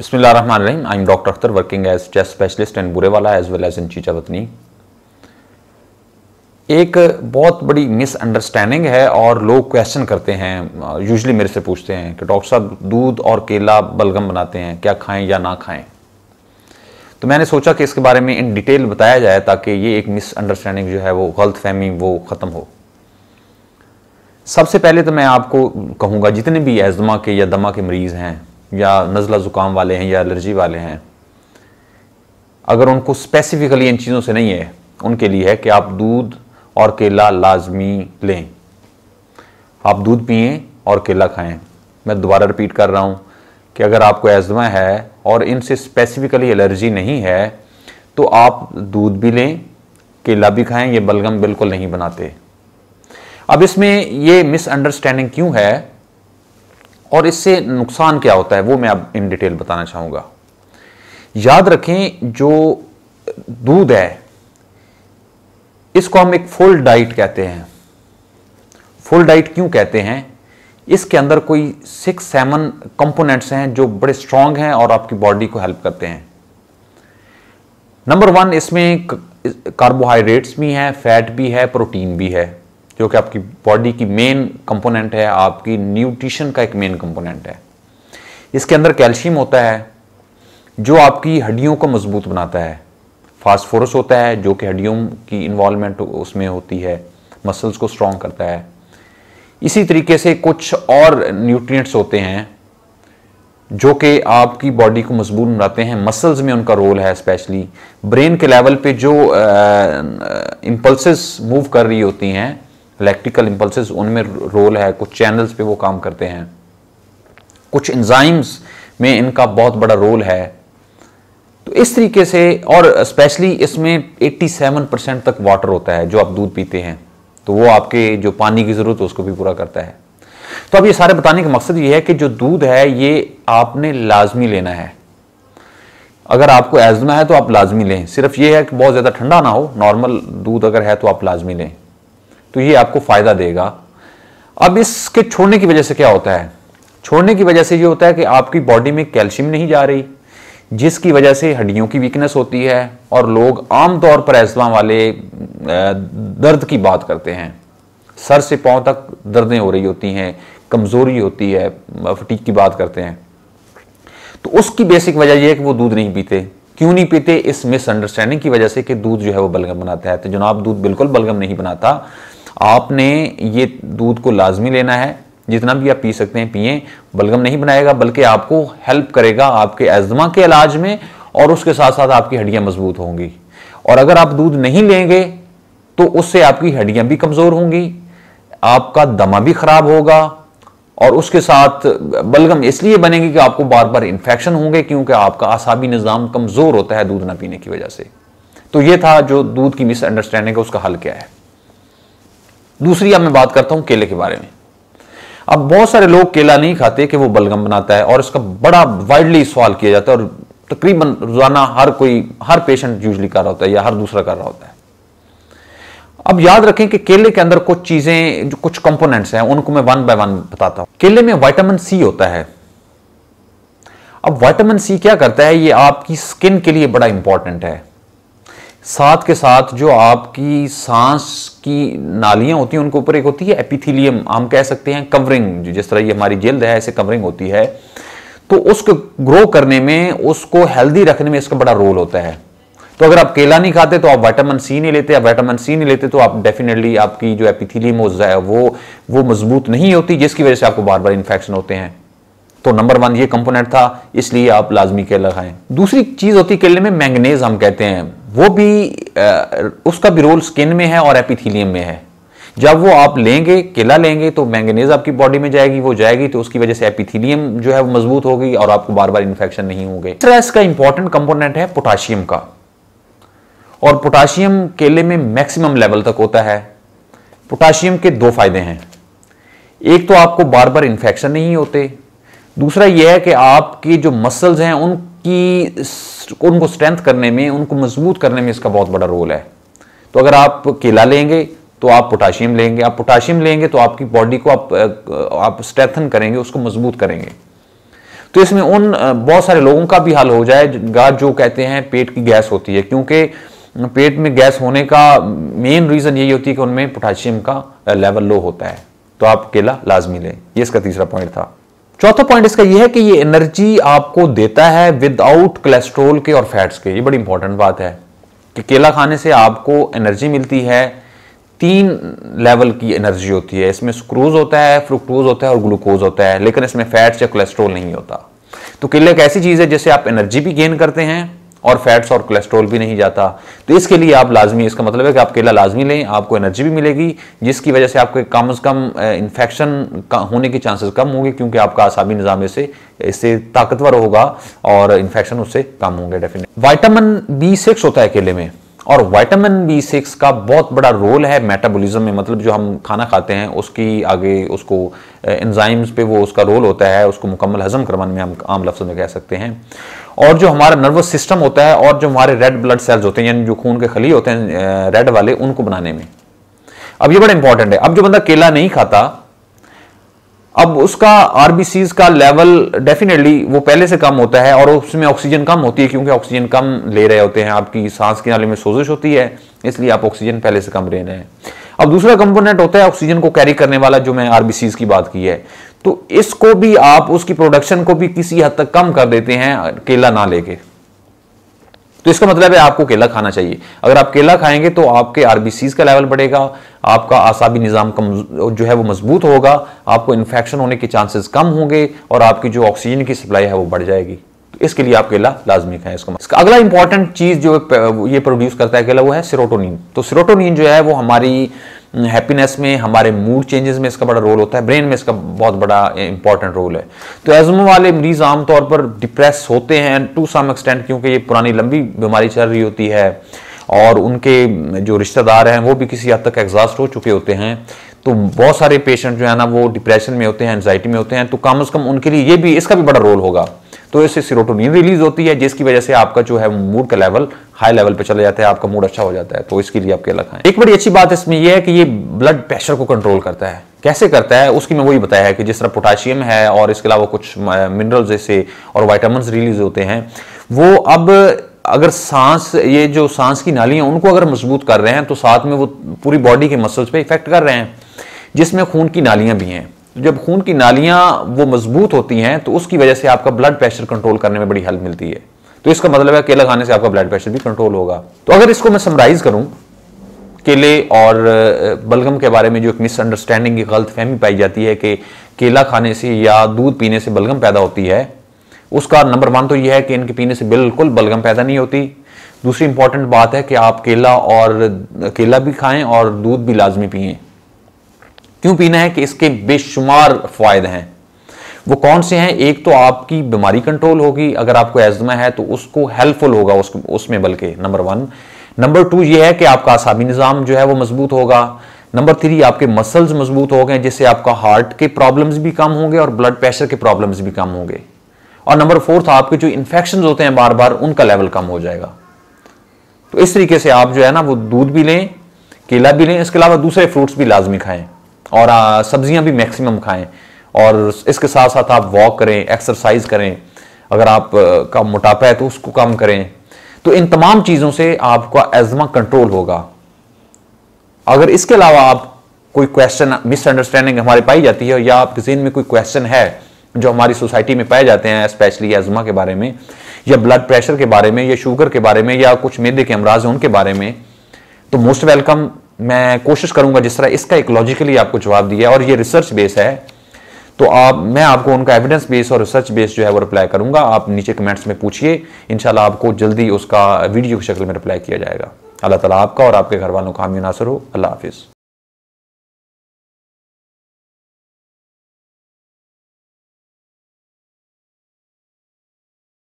بسم اللہ الرحمن الرحیم I am doctor Akhtar working as chest specialist and Burewala والا as well as in Chichawatni ایک بہت بڑی مس انڈرسٹینڈنگ ہے اور لوگ کویشچن کرتے ہیں. یوزلی میرے سے پوچھتے ہیں کہ ڈاکٹر صاحب دودھ اور کیلا بلغم بناتے ہیں، کیا کھائیں یا نہ کھائیں؟ تو میں نے سوچا کہ اس کے بارے میں ان ڈیٹیل بتایا جائے تاکہ یہ ایک مس انڈرسٹینڈنگ جو ہے وہ غلط فہمی وہ ختم ہو۔ سب سے پہلے تو میں آپ کو کہوں گا، جتنے بھی ایزما کے یا دما کے مریض ہیں یا نزلہ زکام والے ہیں یا الرجی والے ہیں، اگر ان کو اسپیسیفکلی ان چیزوں سے نہیں ہے، ان کے لیے ہے کہ آپ دودھ اور کیلا لازمی لیں۔ آپ دودھ پئیں اور کیلا کھائیں۔ میں دوبارہ رپیٹ کر رہا ہوں کہ اگر آپ کو ایزما ہے اور ان سے اسپیسیفکلی الرجی نہیں ہے، تو آپ دودھ بھی لیں، کیلا بھی کھائیں، یہ بلغم بالکل نہیں بناتے۔ اب اس میں یہ مس انڈرسٹینڈنگ کیوں ہے؟ اور اس سے نقصان کیا ہوتا ہے وہ میں اب ان ڈیٹیل بتانا چاہوں گا۔ یاد رکھیں جو دودھ ہے، اس کو ہم ایک فل ڈائٹ کہتے ہیں۔ فل ڈائٹ کیوں کہتے ہیں؟ اس کے اندر کوئی سکس سیون کمپوننٹس ہیں جو بڑے سٹرونگ ہیں اور آپ کی باڈی کو ہیلپ کرتے ہیں۔ نمبر ون اس میں کاربوہائیڈریٹس بھی ہیں فیٹ بھی ہے پروٹین بھی ہے۔ جو کہ آپ کی باڈی کی مین کمپوننٹ ہے، آپ کی نیوٹریشن کا ایک مین کمپوننٹ ہے۔ اس کے اندر کیلشیم ہوتا ہے، جو آپ کی ہڈیوں کو مضبوط بناتا ہے۔ فاسفورس ہوتا ہے، جو کہ ہڈیوں کی انوالومنٹ اس میں ہوتی ہے مسلز کو سٹرونگ کرتا ہے۔ اسی طریقے سے کچھ اور نیوٹرینٹس ہوتے ہیں، جو کہ آپ کی باڈی کو مضبوط بناتے ہیں۔ مسلز میں ان کا رول ہے اسپیشلی برین کے لیول پہ جو امپلسز موو کر رہی ہوتی ہیں الیکٹریکل امپلسز ان میں رول ہے، کچھ چینلز پہ وہ کام کرتے ہیں. کچھ انزائمز میں ان کا بہت بڑا رول ہے. تو اس طریقے سے، اور اسپیشلی اس میں ایٹی سیون پرسینٹ تک واٹر ہوتا ہے جو آپ دودھ پیتے ہیں. تو وہ آپ کے جو پانی کی ضرورت ہے اس کو بھی پورا کرتا ہے. تو اب یہ سارے بتانے کا مقصد یہ ہے کہ جو دودھ ہے، یہ آپ نے لازمی لینا ہے. اگر آپ کو ایزما ہے تو آپ لازمی لیں. صرف یہ ہے کہ بہت زیادہ ٹھنڈا نہ ہو. نارمل دودھ اگر ہے تو آپ لازمی لیں. تو یہ آپ کو فائدہ دے گا۔ اب اس کے چھوڑنے کی وجہ سے کیا ہوتا ہے؟ چھوڑنے کی وجہ سے یہ ہوتا ہے کہ آپ کی باڈی میں کیلشیم نہیں جا رہی، جس کی وجہ سے ہڈیوں کی ویکنس ہوتی ہے اور لوگ عام طور پر ایزما والے درد کی بات کرتے ہیں۔ سر سے پاؤں تک دردیں ہو رہی ہوتی ہیں، کمزوری ہوتی ہے فٹیک کی بات کرتے ہیں۔ تو اس کی بیسک وجہ یہ ہے کہ وہ دودھ نہیں پیتے۔ کیوں نہیں پیتے؟ اس مس انڈرسٹینڈنگ کی وجہ سے کہ دودھ جو ہے وہ بلگم بناتا ہے۔ تو جناب، دودھ بالکل بلگم نہیں بناتا۔ آپ نے یہ دودھ کو لازمی لینا ہے، جتنا بھی آپ پی سکتے ہیں پیئیں بلگم نہیں بنائے گا، بلکہ آپ کو ہیلپ کرے گا آپ کے ایزما کے علاج میں اور اس کے ساتھ ساتھ آپ کی ہڈیاں مضبوط ہوں گی۔ اور اگر آپ دودھ نہیں لیں گے، تو اس سے آپ کی ہڈیاں بھی کمزور ہوں گی، آپ کا دمہ بھی خراب ہوگا اور اس کے ساتھ بلگم اس لیے بنے گی کہ آپ کو بار بار انفیکشن ہوں گے، کیونکہ آپ کا آسابی نظام کمزور ہوتا ہے دودھ نہ پینے کی وجہ سے۔ تو یہ تھا جو دودھ کی مس انڈرسٹینڈنگ ہے، اس کا حل کیا ہے۔ دوسری اب میں بات کرتا ہوں کیلے کے بارے میں۔ اب بہت سارے لوگ کیلا نہیں کھاتے کہ وہ بلگم بناتا ہے اور اس کا بڑا وائڈلی سوال کیا جاتا ہے اور تقریباً روزانہ ہر کوئی، ہر پیشنٹ یوزلی کر رہا ہوتا ہے یا ہر دوسرا کر رہا ہوتا ہے۔ اب یاد رکھیں کہ کیلے کے اندر کچھ چیزیں جو کچھ کمپوننٹس ہیں، ان کو میں ون بائی ون بتاتا ہوں۔ کیلے میں وائٹامن سی ہوتا ہے۔ اب وائٹامن سی کیا کرتا ہے؟ یہ آپ کی سکن کے لیے بڑا امپورٹنٹ ہے۔ ساتھ کے ساتھ جو آپ کی سانس کی نالیاں ہوتی ہیں، ان کے اوپر ایک ہوتی ہے ایپیتھیلیم ہم کہہ سکتے ہیں کورنگ جی، جس طرح یہ ہماری جلد ہے ایسے کورنگ ہوتی ہے۔ تو اس کو گرو کرنے میں، اس کو ہیلدی رکھنے میں اس کا بڑا رول ہوتا ہے۔ تو اگر آپ کیلا نہیں کھاتے تو آپ وائٹامن سی نہیں لیتے، آپ وائٹامن سی نہیں لیتے تو آپ ڈیفینیٹلی آپ کی جو ایپیتھیلیم وہ وہ مضبوط نہیں ہوتی، جس کی وجہ سے آپ کو بار بار انفیکشن ہوتے ہیں۔ تو نمبر ون یہ کمپوننٹ تھا، اس لیے آپ لازمی کیلا کھائیں۔ دوسری چیز ہوتی ہے کیلے میں مینگنیز ہم کہتے ہیں۔ وہ بھی اس کا بھی رول سکن میں ہے اور ایپیتھیلیم میں ہے۔ جب وہ آپ لیں گے کیلا لیں گے، تو مینگنیز آپ کی باڈی میں جائے گی، وہ جائے گی، تو اس کی وجہ سے ایپیتھیلیم جو ہے وہ مضبوط ہوگی اور آپ کو بار بار انفیکشن نہیں ہوں گے۔ اس کا امپورٹنٹ کمپوننٹ ہے پوٹاشیم کا۔ اور پوٹاشیم کیلے میں میکسیمم لیول تک ہوتا ہے۔ پوٹاشیم کے دو فائدے ہیں۔ ایک تو آپ کو بار بار انفیکشن نہیں ہوتے۔ دوسرا یہ ہے کہ آپ کی جو مسلز ہیں، ان کی ان کو سٹرینتھ کرنے میں، ان کو مضبوط کرنے میں اس کا بہت بڑا رول ہے۔ تو اگر آپ کیلا لیں گے، تو آپ پوٹاشیم لیں گے۔ آپ پوٹاشیم لیں گے، تو آپ کی باڈی کو آپ آپ اسٹریتھن کریں گے، اس کو مضبوط کریں گے۔ تو اس میں ان بہت سارے لوگوں کا بھی حل ہو جائے۔ گا، جو کہتے ہیں پیٹ کی گیس ہوتی ہے، کیونکہ پیٹ میں گیس ہونے کا مین ریزن یہی ہوتی ہے کہ ان میں پوٹاشیم کا لیول لو ہوتا ہے۔ تو آپ کیلا لازمی لیں۔ یہ اس کا تیسرا پوائنٹ تھا۔ چوتھا پوائنٹ اس کا یہ ہے کہ یہ انرجی آپ کو دیتا ہے ود آؤٹ کولیسٹرول کے اور فیٹس کے. یہ بڑی امپورٹنٹ بات ہے کہ کیلا کھانے سے آپ کو انرجی ملتی ہے، تین لیول کی انرجی ہوتی ہے. اس میں سکروز ہوتا ہے فروکٹوز ہوتا ہے اور گلوکوز ہوتا ہے، لیکن اس میں فیٹس یا کولیسٹرول نہیں ہوتا. تو کیلے ایک ایسی چیز ہے جس سے آپ انرجی بھی گین کرتے ہیں اور فیٹس اور کولیسٹرول بھی نہیں جاتا۔ تو اس کے لیے آپ لازمی اس کا مطلب ہے کہ آپ کیلا لازمی لیں، آپ کو انرجی بھی ملے گی، جس کی وجہ سے آپ کو کم از کم انفیکشن ہونے کی چانسز کم ہوں گے، کیونکہ آپ کا اعصابی نظام اس سے اس سے طاقتور ہوگا اور انفیکشن اس سے کم ہوں گے ڈیفینیٹ وائٹامن بی سکس ہوتا ہے کیلے میں۔ اور وائٹامن بی سکس کا بہت بڑا رول ہے میٹابولیزم میں مطلب جو ہم کھانا کھاتے ہیں، اس کی آگے اس کو انزائمز پہ وہ اس کا رول ہوتا ہے، اس کو مکمل ہضم کروانے میں ہم عام لفظوں میں کہہ سکتے ہیں۔ اور جو ہمارا نروس سسٹم ہوتا ہے اور جو ہمارے ریڈ بلڈ سیلز ہوتے ہیں یعنی جو خون کے خلی ہوتے ہیں ریڈ والے، ان کو بنانے میں۔ اب یہ بڑا امپورٹنٹ ہے۔ اب جو بندہ کیلا نہیں کھاتا اب اس کا آر بی سیز کا لیول ڈیفینیٹلی وہ پہلے سے کم ہوتا ہے اور اس میں آکسیجن کم ہوتی ہے کیونکہ آکسیجن کم لے رہے ہوتے ہیں۔ آپ کی سانس کے نالے میں سوزش ہوتی ہے، اس لیے آپ آکسیجن پہلے سے کم لے رہے ہیں۔ اب دوسرا کمپوننٹ ہوتا ہے آکسیجن کو کیری کرنے والا جو میں آر بی سیز کی بات کی ہے۔ تو اس کو بھی آپ اس کی پروڈکشن کو بھی کسی حد تک کم کر دیتے ہیں کیلا نہ لے کے۔ تو اس کا مطلب ہے آپ کو کیلا کھانا چاہیے۔ اگر آپ کیلا کھائیں گے تو آپ کے آر بی سیز کا لیول بڑھے گا، آپ کا آسابی نظام جو ہے وہ مضبوط ہوگا، آپ کو انفیکشن ہونے کے چانسز کم ہوں گے اور آپ کی جو آکسیجن کی سپلائی ہے وہ بڑھ جائے گی۔ تو اس کے لیے آپ کیلا لازمی کھائیں۔ اس کا مطلب- اگلا امپورٹنٹ چیز جو یہ پروڈیوس کرتا ہے کیلا وہ ہے سیروٹونین تو سیروٹونین جو ہے وہ ہماری ہیپینس میں، ہمارے موڈ چینجز میں اس کا بڑا رول ہوتا ہے برین میں اس کا بہت بڑا امپورٹنٹ رول ہے. تو ایزمو والے مریض عام طور پر ڈپریس ہوتے ہیں ٹو سم ایکسٹینٹ کیونکہ یہ پرانی لمبی بیماری چل رہی ہوتی ہے اور ان کے جو رشتہ دار ہیں وہ بھی کسی حد تک ایگزاسٹ ہو چکے ہوتے ہیں. تو بہت سارے پیشنٹ جو ہے نا وہ ڈپریشن میں ہوتے ہیں انزائٹی میں ہوتے ہیں. تو کم از کم ان کے لیے یہ بھی اس کا بھی بڑا رول ہوگا. تو اس سے سیروٹونین ریلیز ہوتی ہے، جس کی وجہ سے آپ کا جو ہے موڈ کا لیول ہائی لیول پہ چلا جاتا ہے، آپ کا موڈ اچھا ہو جاتا ہے۔ تو اس کے لیے آپ کیلا کھائیں ایک بڑی اچھی بات اس میں یہ ہے کہ یہ بلڈ پریشر کو کنٹرول کرتا ہے۔ کیسے کرتا ہے؟ اس کی میں وہی بتایا ہے کہ جس طرح پوٹاشیم ہے اور اس کے علاوہ کچھ منرلز جیسے اور وائٹامنز ریلیز ہوتے ہیں، وہ اب اگر سانس، یہ جو سانس کی نالی ہیں، ان کو اگر مضبوط کر رہے ہیں تو ساتھ میں وہ پوری باڈی کے مسلز پہ افیکٹ کر رہے ہیں، جس میں خون کی نالیاں بھی ہیں۔ جب خون کی نالیاں وہ مضبوط ہوتی ہیں تو اس کی وجہ سے آپ کا بلڈ پریشر کنٹرول کرنے میں بڑی ہیلپ ملتی ہے۔ تو اس کا مطلب ہے کیلا کھانے سے آپ کا بلڈ پریشر بھی کنٹرول ہوگا۔ تو اگر اس کو میں سمرائز کروں، کیلے اور بلگم کے بارے میں جو ایک مس انڈرسٹینڈنگ کی غلط فہمی پائی جاتی ہے کہ کیلا کھانے سے یا دودھ پینے سے بلگم پیدا ہوتی ہے، اس کا نمبر ون تو یہ ہے کہ ان کے پینے سے بالکل بلگم پیدا نہیں ہوتی۔ دوسری امپورٹنٹ بات ہے کہ آپ کیلا اور، کیلا بھی کھائیں اور دودھ بھی لازمی پئیں۔ کیوں پینا ہے کہ اس کے بے شمار فوائد ہیں؟ وہ کون سے ہیں؟ ایک تو آپ کی بیماری کنٹرول ہوگی، اگر آپ کو ایزما ہے تو اس کو ہیلپ فل ہوگا، اس میں بلکہ نمبر ون نمبر ٹو یہ ہے کہ آپ کا اعصابی نظام جو ہے وہ مضبوط ہوگا. نمبر تھری آپ کے مسلز مضبوط ہو گئے، جس سے آپ کا ہارٹ کے پرابلمز بھی کم ہوں گے اور بلڈ پریشر کے پرابلمز بھی کم ہوں گے. اور نمبر فورتھ آپ کے جو انفیکشنز ہوتے ہیں بار بار، ان کا لیول کم ہو جائے گا. تو اس طریقے سے آپ جو ہے نا وہ دودھ بھی لیں، کیلا بھی لیں، اس کے علاوہ دوسرے فروٹس بھی لازمی کھائیں. اور سبزیاں بھی میکسیمم کھائیں اور اس کے ساتھ ساتھ آپ واک کریں ایکسرسائز کریں۔ اگر آپ کا موٹاپا ہے تو اس کو کم کریں۔ تو ان تمام چیزوں سے آپ کا ایزما کنٹرول ہوگا۔ اگر اس کے علاوہ آپ کوئی کوشچن مس انڈرسٹینڈنگ ہماری پائی جاتی ہے یا آپ کے ذہن میں کوئی کوشچن ہے جو ہماری سوسائٹی میں پائے جاتے ہیں اسپیشلی ایزما کے بارے میں، یا بلڈ پریشر کے بارے میں، یا شوگر کے بارے میں، یا کچھ میدے کے امراض ہیں ان کے بارے میں، تو موسٹ ویلکم میں کوشش کروں گا جس طرح اس کا ایک لاجیکلی آپ کو جواب دیا اور یہ ریسرچ بیس ہے، تو آپ، میں آپ کو ان کا ایویڈنس بیس اور ریسرچ بیس جو ہے وہ رپلائی کروں گا۔ آپ نیچے کمنٹس میں پوچھئے، انشاءاللہ آپ کو جلدی اس کا ویڈیو کی شکل میں رپلائی کیا جائے گا۔ اللہ تعالیٰ آپ کا اور آپ کے گھر والوں کا حامی ناصر ہو۔ اللہ حافظ۔